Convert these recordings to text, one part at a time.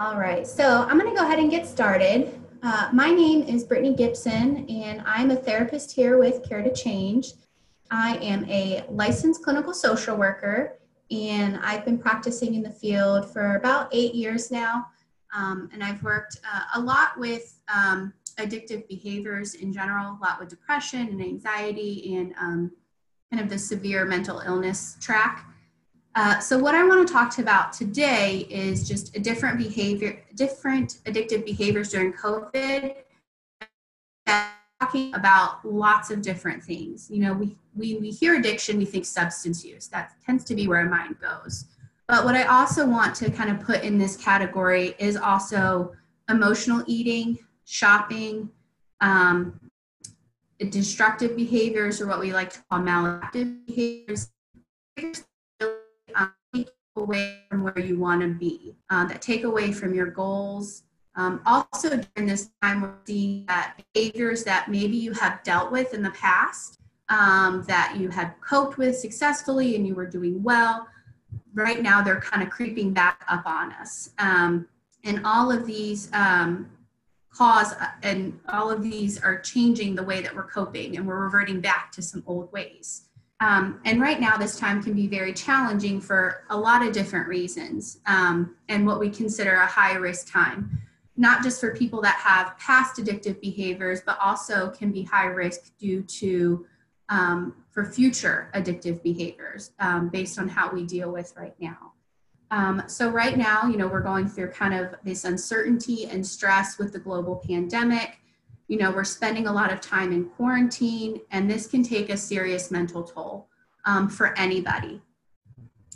All right, so I'm going to go ahead and get started. Uh, my name is Brittany Gibson, and I'm a therapist here with Care to Change. I am a licensed clinical social worker, and I've been practicing in the field for about eight years now. Um, and I've worked uh, a lot with um, addictive behaviors in general, a lot with depression and anxiety, and um, kind of the severe mental illness track. Uh, so what I want to talk to about today is just a different behavior, different addictive behaviors during COVID. Talking about lots of different things. You know, we, we, we hear addiction, we think substance use. That tends to be where our mind goes. But what I also want to kind of put in this category is also emotional eating, shopping, um, destructive behaviors, or what we like to call maladaptive behaviors away from where you want to be, uh, that take away from your goals. Um, also, during this time, we're seeing that behaviors that maybe you have dealt with in the past, um, that you had coped with successfully and you were doing well, right now they're kind of creeping back up on us. Um, and all of these um, cause uh, and all of these are changing the way that we're coping and we're reverting back to some old ways. Um, and right now, this time can be very challenging for a lot of different reasons um, and what we consider a high risk time. Not just for people that have past addictive behaviors, but also can be high risk due to um, for future addictive behaviors um, based on how we deal with right now. Um, so right now, you know, we're going through kind of this uncertainty and stress with the global pandemic you know, we're spending a lot of time in quarantine, and this can take a serious mental toll um, for anybody.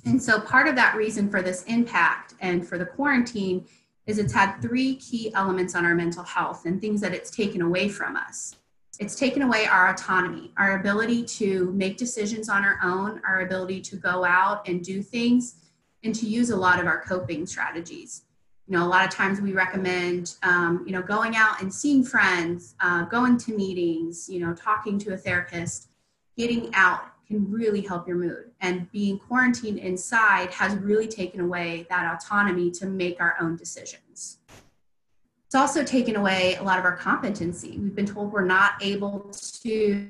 And so, part of that reason for this impact and for the quarantine is it's had three key elements on our mental health and things that it's taken away from us. It's taken away our autonomy, our ability to make decisions on our own, our ability to go out and do things, and to use a lot of our coping strategies you know a lot of times we recommend um, you know going out and seeing friends uh, going to meetings you know talking to a therapist. Getting out can really help your mood. And being quarantined inside has really taken away that autonomy to make our own decisions. It's also taken away a lot of our competency. We've been told we're not able to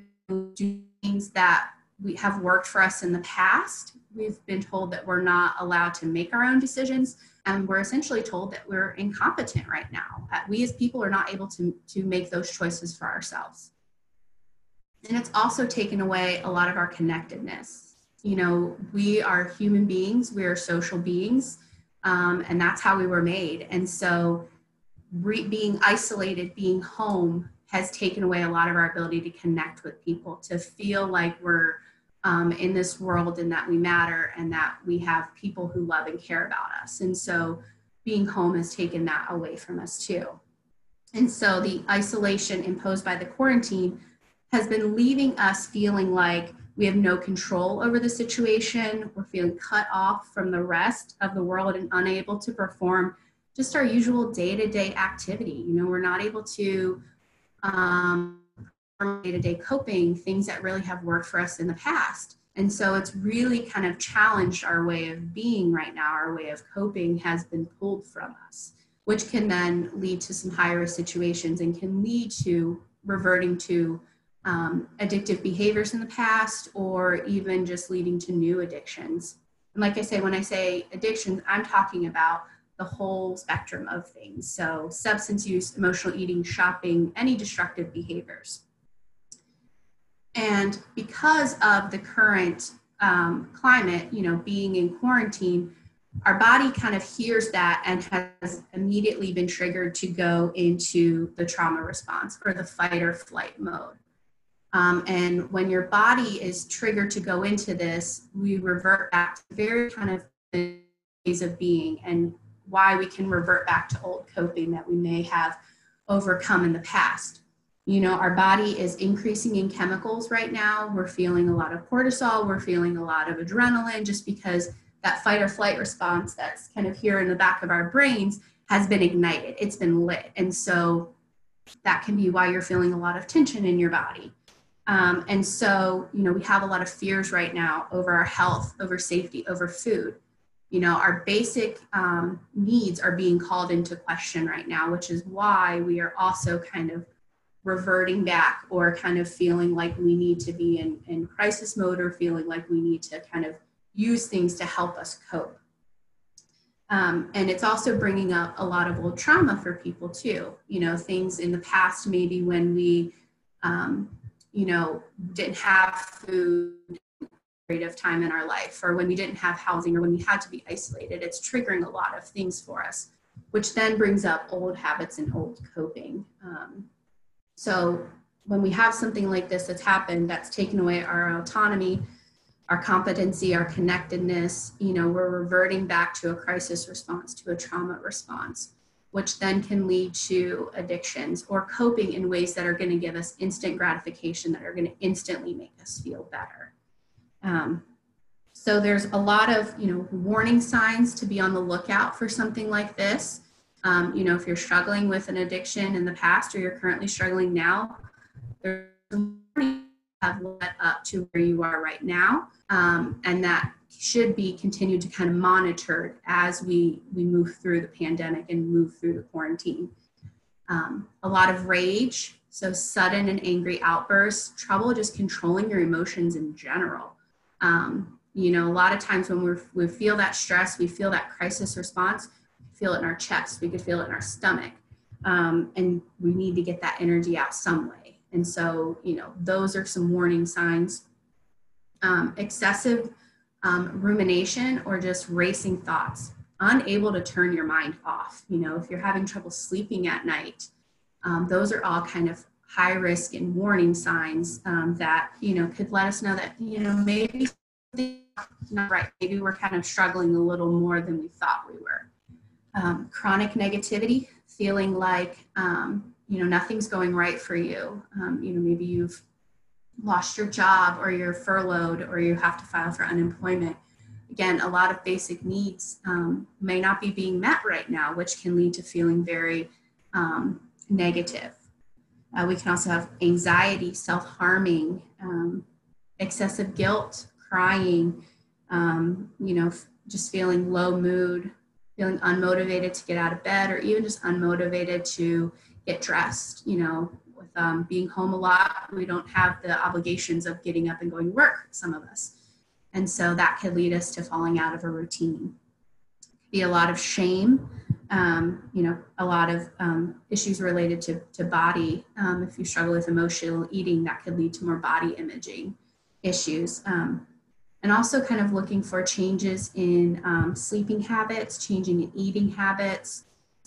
do things that we have worked for us in the past we've been told that we're not allowed to make our own decisions and we're essentially told that we're incompetent right now. That we as people are not able to, to make those choices for ourselves. And it's also taken away a lot of our connectedness. You know, we are human beings, we are social beings, um, and that's how we were made. And so, re- being isolated, being home, has taken away a lot of our ability to connect with people, to feel like we're um, in this world and that we matter and that we have people who love and care about us. And so being home has taken that away from us too. And so the isolation imposed by the quarantine has been leaving us feeling like we have no control over the situation. We're feeling cut off from the rest of the world and unable to perform just our usual day to day activity. You know, we're not able to um, day-to-day coping things that really have worked for us in the past. And so it's really kind of challenged our way of being right now. Our way of coping has been pulled from us which can then lead to some high risk situations and can lead to reverting to um, addictive behaviors in the past or even just leading to new addictions. And like i say when i say addictions i'm talking about the whole spectrum of things. So substance use emotional eating shopping any destructive behaviors and because of the current um, climate, you know, being in quarantine, our body kind of hears that and has immediately been triggered to go into the trauma response or the fight or flight mode. Um, and when your body is triggered to go into this, we revert back to very kind of ways of being and why we can revert back to old coping that we may have overcome in the past you know our body is increasing in chemicals right now. We're feeling a lot of cortisol. We're feeling a lot of adrenaline just because that fight or flight response that's kind of here in the back of our brains has been ignited. It's been lit. And so that can be why you're feeling a lot of tension in your body. Um, and so you know we have a lot of fears right now over our health over safety over food. You know, our basic um, needs are being called into question right now, which is why we are also kind of reverting back or kind of feeling like we need to be in, in crisis mode or feeling like we need to kind of use things to help us cope. Um, and it's also bringing up a lot of old trauma for people too. You know, things in the past, maybe when we, um, you know, didn't have food period of time in our life, or when we didn't have housing, or when we had to be isolated. It's triggering a lot of things for us, which then brings up old habits and old coping. Um, so when we have something like this that's happened, that's taken away our autonomy, our competency, our connectedness, you know, we're reverting back to a crisis response, to a trauma response, which then can lead to addictions or coping in ways that are going to give us instant gratification, that are going to instantly make us feel better. Um, so there's a lot of, you know, warning signs to be on the lookout for something like this. Um, you know, if you're struggling with an addiction in the past or you're currently struggling now, there's have led up to where you are right now, um, and that should be continued to kind of monitored as we we move through the pandemic and move through the quarantine. Um, a lot of rage, so sudden and angry outbursts, trouble just controlling your emotions in general. Um, you know, a lot of times when we we feel that stress, we feel that crisis response, feel it in our chest, we could feel it in our stomach, um, and we need to get that energy out some way. And so, you know, those are some warning signs. Um, excessive um, rumination or just racing thoughts, unable to turn your mind off. You know, if you're having trouble sleeping at night, um, those are all kind of high risk and warning signs um, that, you know, could let us know that, you know, maybe not right. Maybe we're kind of struggling a little more than we thought we were. Um, chronic negativity, feeling like, um, you know nothing's going right for you. Um, you know maybe you've lost your job or you're furloughed or you have to file for unemployment. Again a lot of basic needs um, may not be being met right now which can lead to feeling very um, negative. Uh, we can also have anxiety self-harming um, excessive guilt crying you know just feeling low mood feeling unmotivated to get out of bed or even just unmotivated to get dressed. You know, with um, being home a lot, we don't have the obligations of getting up and going to work, some of us. And so that could lead us to falling out of a routine. Be a lot of shame, um, you know, a lot of um, issues related to, to body. Um, if you struggle with emotional eating, that could lead to more body imaging issues. Um, and also kind of looking for changes in um, sleeping habits, changing in eating habits,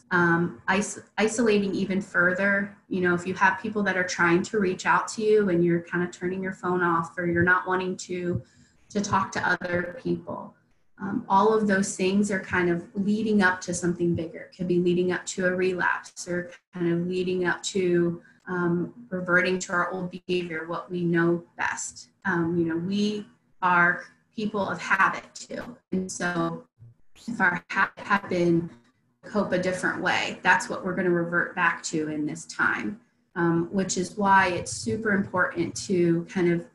um, is- isolating even further. You know, if you have people that are trying to reach out to you and you're kind of turning your phone off or you're not wanting to to talk to other people, um, all of those things are kind of leading up to something bigger. Could be leading up to a relapse or kind of leading up to um, reverting to our old behavior, what we know best. Um, you know, we are people of habit too, and so if our habit had been cope a different way. That's what we're going to revert back to in this time, um, which is why it's super important to kind of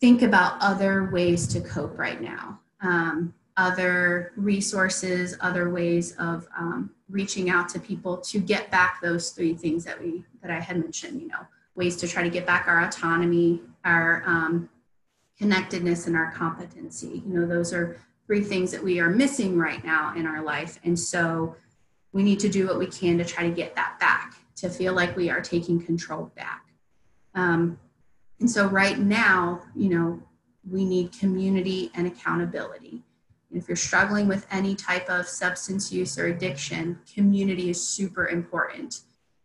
think about other ways to cope right now, um, other resources, other ways of um, reaching out to people to get back those three things that we that I had mentioned. You know, ways to try to get back our autonomy, our um, connectedness, and our competency. You know, those are three things that we are missing right now in our life, and so we need to do what we can to try to get that back, to feel like we are taking control back. Um, and so, right now, you know, we need community and accountability. if you're struggling with any type of substance use or addiction, community is super important.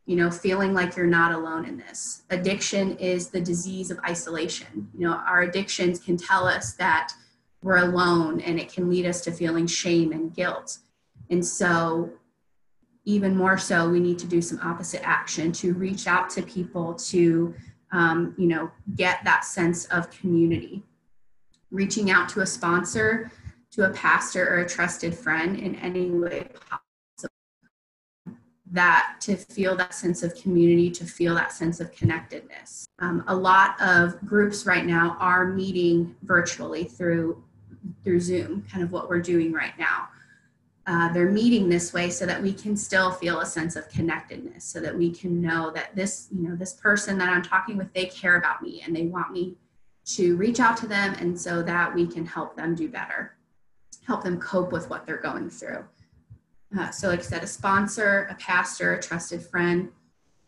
You know, feeling like you're not alone in this. Addiction is the disease of isolation. You know, our addictions can tell us that we're alone and it can lead us to feeling shame and guilt. And so, even more so, we need to do some opposite action to reach out to people to, um, you know, get that sense of community. Reaching out to a sponsor, to a pastor, or a trusted friend in any way possible. That to feel that sense of community, to feel that sense of connectedness. Um, a lot of groups right now are meeting virtually through through Zoom, kind of what we're doing right now. uh, they're meeting this way so that we can still feel a sense of connectedness so that we can know that this you know this person that i'm talking with they care about me and they want me to reach out to them and so that we can help them do better help them cope with what they're going through uh, so like i said a sponsor a pastor a trusted friend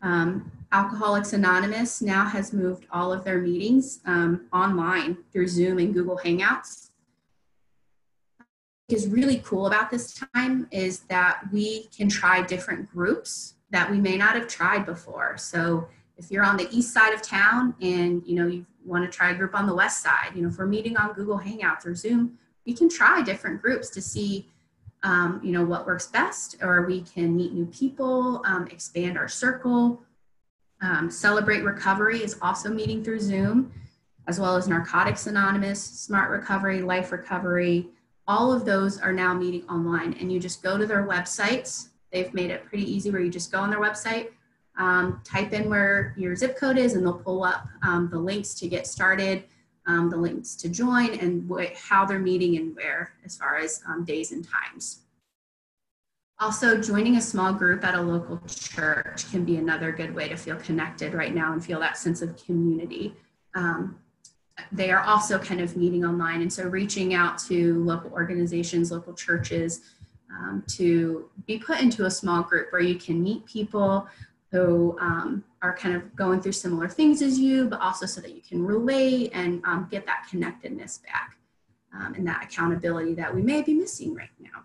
um, alcoholics anonymous now has moved all of their meetings um, online through zoom and google hangouts What is really cool about this time is that we can try different groups that we may not have tried before. So if you're on the east side of town and you know you want to try a group on the west side, you know, if we're meeting on Google Hangouts or Zoom, we can try different groups to see um, you know what works best, or we can meet new people, um, expand our circle. Um, Celebrate Recovery is also meeting through Zoom, as well as Narcotics Anonymous, Smart Recovery, Life Recovery, all of those are now meeting online and you just go to their websites. They've made it pretty easy where you just go on their website um, type in where your zip code is and they'll pull up um, the links to get started um, the links to join and wh- how they're meeting and where as far as um, days and times also joining a small group at a local church can be another good way to feel connected right now and feel that sense of community um, they are also kind of meeting online. And so reaching out to local organizations, local churches, um, to be put into a small group where you can meet people who um, are kind of going through similar things as you, but also so that you can relate and um, get that connectedness back um, and that accountability that we may be missing right now.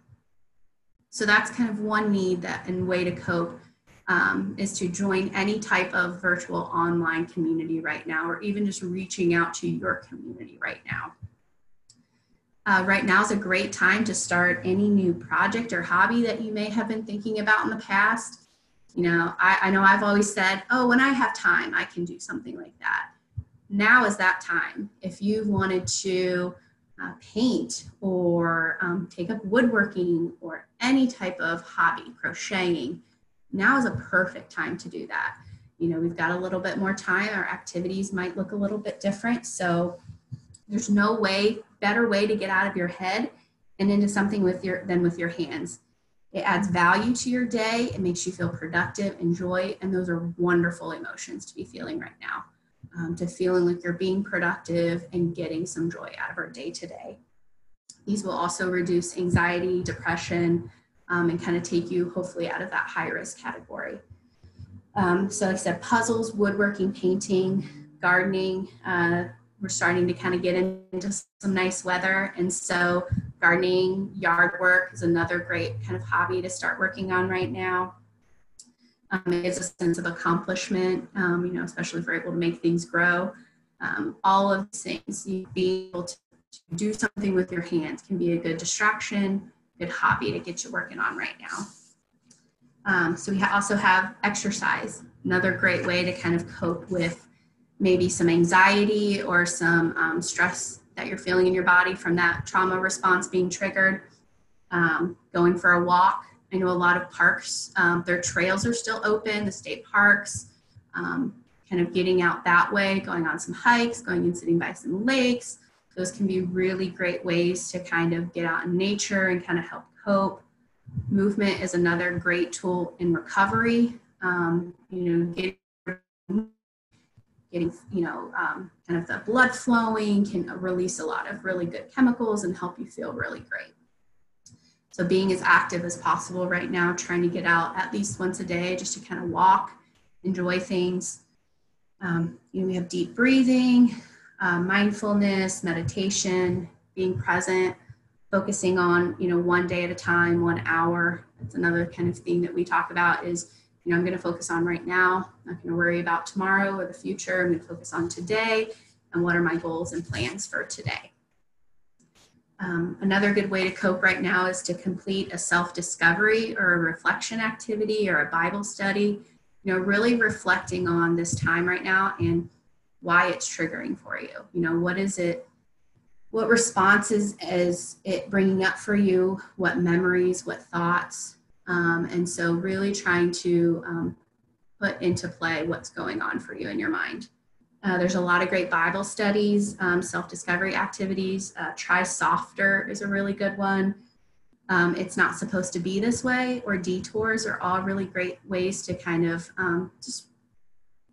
So that's kind of one need that and way to cope um, is to join any type of virtual online community right now, or even just reaching out to your community right now. Uh, right now is a great time to start any new project or hobby that you may have been thinking about in the past. You know, I, I know I've always said, oh, when I have time, I can do something like that. Now is that time. If you've wanted to uh, paint or um, take up woodworking or any type of hobby, crocheting, now is a perfect time to do that. You know, we've got a little bit more time. Our activities might look a little bit different. So there's no way, better way to get out of your head and into something with your than with your hands. It adds value to your day. It makes you feel productive and joy. And those are wonderful emotions to be feeling right now. Um, to feeling like you're being productive and getting some joy out of our day to day. These will also reduce anxiety, depression, um, and kind of take you hopefully out of that high risk category. Um, so like I said, puzzles, woodworking, painting, gardening. Uh, we're starting to kind of get into some nice weather. And so gardening, yard work is another great kind of hobby to start working on right now. Um, it gives a sense of accomplishment, um, you know, especially if we're able to make things grow. Um, all of these things, you be able to do something with your hands can be a good distraction good hobby to get you working on right now. Um, so we also have exercise, another great way to kind of cope with maybe some anxiety or some um, stress that you're feeling in your body from that trauma response being triggered. Um, going for a walk. I know a lot of parks, um, their trails are still open, the state parks, um, kind of getting out that way, going on some hikes, going and sitting by some lakes, those can be really great ways to kind of get out in nature and kind of help cope. Movement is another great tool in recovery. Um, you know, getting, getting you know, um, kind of the blood flowing can release a lot of really good chemicals and help you feel really great. So being as active as possible right now, trying to get out at least once a day just to kind of walk, enjoy things. Um, you know, we have deep breathing, uh, mindfulness, meditation, being present, focusing on, you know, one day at a time, one hour. That's another kind of thing that we talk about is, you know, I'm going to focus on right now. I'm not going to worry about tomorrow or the future. I'm going to focus on today and what are my goals and plans for today. Um, another good way to cope right now is to complete a self discovery or a reflection activity or a Bible study. You know, really reflecting on this time right now and why it's triggering for you. You know, what is it? What responses is it bringing up for you? What memories? What thoughts? Um, and so, really trying to um, put into play what's going on for you in your mind. Uh, there's a lot of great Bible studies, um, self discovery activities. Uh, Try Softer is a really good one. um, it's not supposed to be this way, or detours are all really great ways to kind of um, just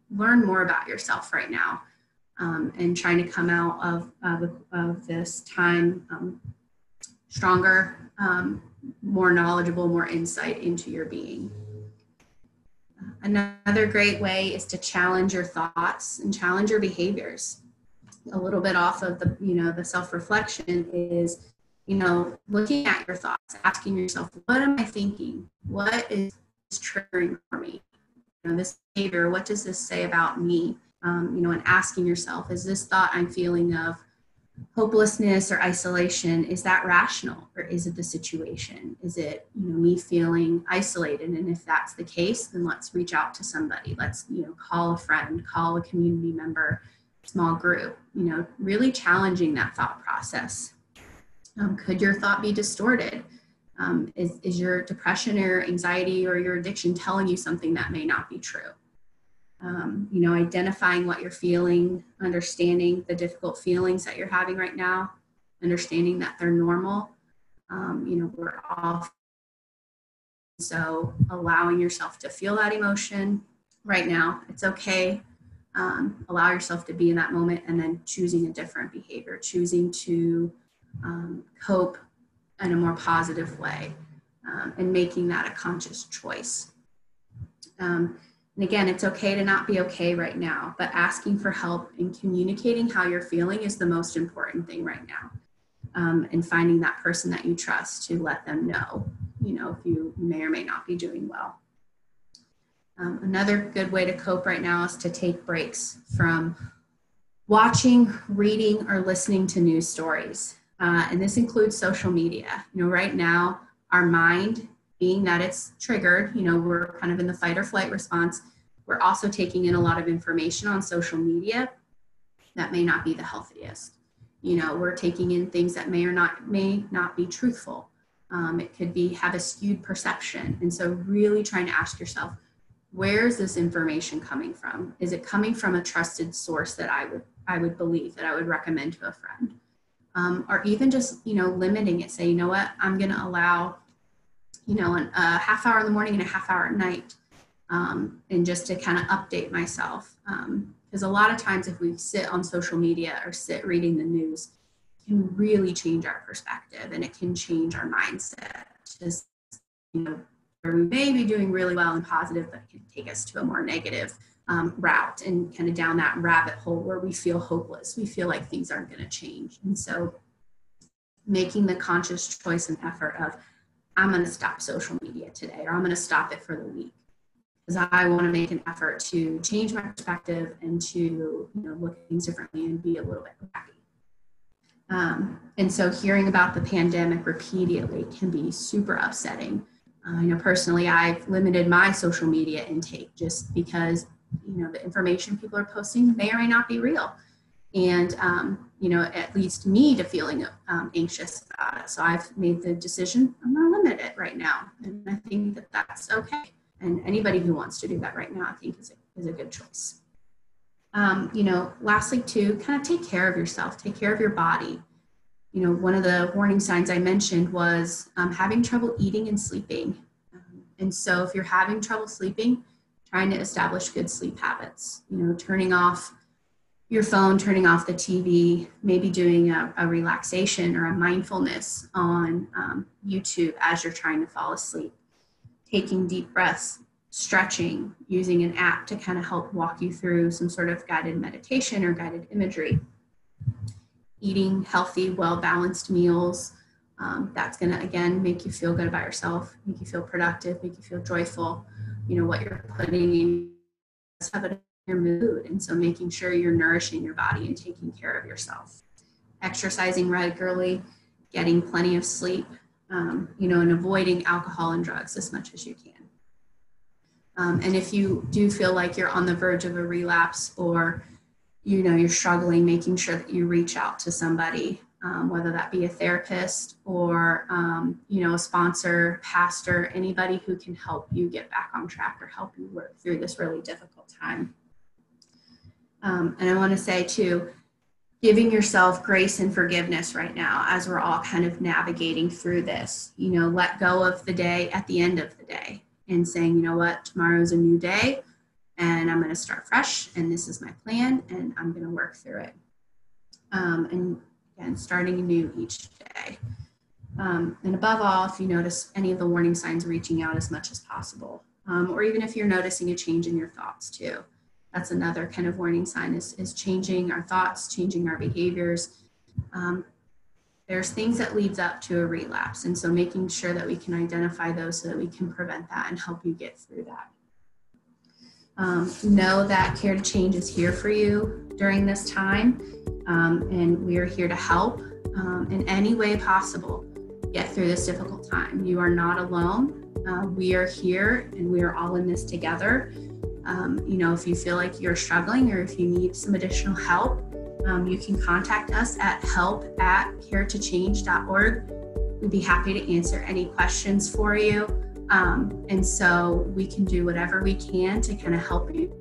learn more about yourself right now um, and trying to come out of, of, of this time stronger, more knowledgeable, more insight into your being. Another great way is to challenge your thoughts and challenge your behaviors. A little bit off of the, you know, the self-reflection is you know, looking at your thoughts, asking yourself, what am I thinking? What is triggering for me? You know, this behavior, what does this say about me? Um, you know, and asking yourself, is this thought I'm feeling of hopelessness or isolation, is that rational or is it the situation? Is it, you know, me feeling isolated? And if that's the case, then let's reach out to somebody. Let's, you know, call a friend, call a community member, small group, you know, really challenging that thought process. Um, could your thought be distorted? Um, is, is your depression or anxiety or your addiction telling you something that may not be true? Um, you know, identifying what you're feeling, understanding the difficult feelings that you're having right now, understanding that they're normal. Um, you know, we're all so allowing yourself to feel that emotion right now. It's okay. Um, allow yourself to be in that moment and then choosing a different behavior, choosing to um, cope in a more positive way um, and making that a conscious choice. Um, and again, it's okay to not be okay right now, but asking for help and communicating how you're feeling is the most important thing right now. Um, and finding that person that you trust to let them know, you know, if you may or may not be doing well. Um, another good way to cope right now is to take breaks from watching, reading, or listening to news stories uh, and this includes social media. You know, right now, our mind, being that it's triggered, you know, we're kind of in the fight or flight response. We're also taking in a lot of information on social media that may not be the healthiest. You know, we're taking in things that may or not may not be truthful. Um, it could be have a skewed perception, and so really trying to ask yourself, where is this information coming from? Is it coming from a trusted source that I would I would believe that I would recommend to a friend? um, or even just you know limiting it say you know what i'm going to allow you know an, a half hour in the morning and a half hour at night um, and just to kind of update myself because um, a lot of times if we sit on social media or sit reading the news can really change our perspective and it can change our mindset just you know where we may be doing really well and positive but it can take us to a more negative um, route and kind of down that rabbit hole where we feel hopeless. We feel like things aren't going to change. And so making the conscious choice and effort of, I'm going to stop social media today or I'm going to stop it for the week. Because I want to make an effort to change my perspective and to you know, look at things differently and be a little bit happy. Um, and so hearing about the pandemic repeatedly can be super upsetting. Uh, you know, personally, I've limited my social media intake just because you know the information people are posting may or may not be real and um, you know it leads me to feeling um, anxious about it. So i've made the decision i'm going to limit it right now and i think that that's okay. And anybody who wants to do that right now i think is a, is a good choice. Um, you know lastly too kind of take care of yourself take care of your body. You know one of the warning signs i mentioned was um, having trouble eating and sleeping. Um, and so if you're having trouble sleeping trying to establish good sleep habits, you know, turning off your phone, turning off the TV, maybe doing a, a relaxation or a mindfulness on um, YouTube as you're trying to fall asleep, taking deep breaths, stretching, using an app to kind of help walk you through some sort of guided meditation or guided imagery, eating healthy, well balanced meals. Um, that's going to, again, make you feel good about yourself, make you feel productive, make you feel joyful you know what you're putting in your mood and so making sure you're nourishing your body and taking care of yourself. Exercising regularly getting plenty of sleep um, you know and avoiding alcohol and drugs as much as you can. Um, and if you do feel like you're on the verge of a relapse or you know you're struggling making sure that you reach out to somebody um, whether that be a therapist or um, you know a sponsor pastor anybody who can help you get back on track or help you work through this really difficult time um, and i want to say too giving yourself grace and forgiveness right now as we're all kind of navigating through this. You know, let go of the day at the end of the day and saying, you know what, tomorrow's a new day and I'm going to start fresh and this is my plan and I'm going to work through it. Um, and again, starting anew each day. Um, and above all, if you notice any of the warning signs, reaching out as much as possible. Um, or even if you're noticing a change in your thoughts too. That's another kind of warning sign is, is changing our thoughts, changing our behaviors. Um, there's things that leads up to a relapse. And so making sure that we can identify those so that we can prevent that and help you get through that. Um, know that Care to Change is here for you during this time. Um, and we are here to help um, in any way possible get through this difficult time. You are not alone. Uh, we are here and we are all in this together. Um, you know, if you feel like you're struggling or if you need some additional help, um, you can contact us at help at caretochange.org. We'd be happy to answer any questions for you. Um, and so we can do whatever we can to kind of help you